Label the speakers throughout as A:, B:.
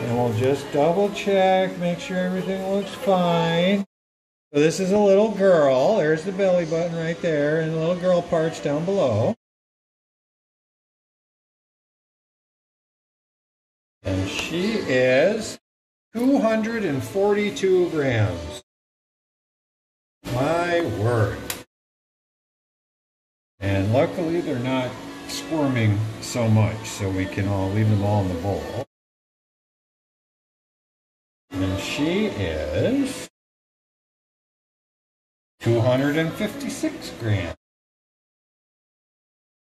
A: And we'll just double check, make sure everything looks fine. So this is a little girl. There's the belly button right there and the little girl parts down below. And she is 242 grams. My word. And luckily they're not squirming so much, so we can all leave them all in the bowl. And she is 256 grams.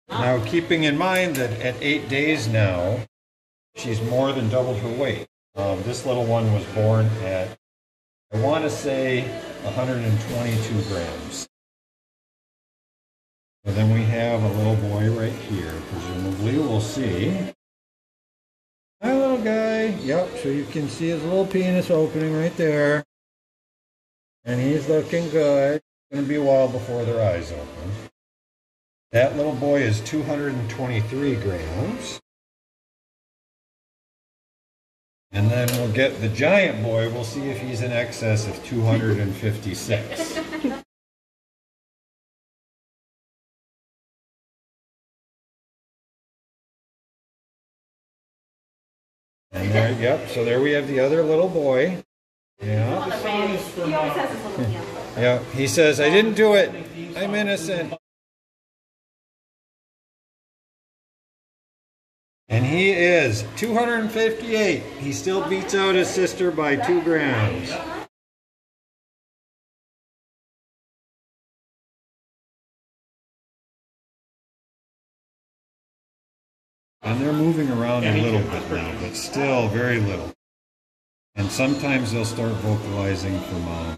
A: Now, keeping in mind that at eight days now, she's more than doubled her weight. Um, this little one was born at, I want to say, 122 grams. And then we have a little boy right here, presumably. We'll see. Hi, little guy. Yep, so you can see his little penis opening right there. And he's looking good. It's going to be a while before their eyes open. That little boy is 223 grams. And then we'll get the giant boy. We'll see if he's in excess of 256. And there, yep, so there we have the other little boy. Yeah.
B: He always has his little.
A: Yeah, he says, I didn't do it. I'm innocent. And he is 258. He still beats out his sister by two grams. And they're moving around a little bit now, but still very little. And sometimes they'll start vocalizing for mom.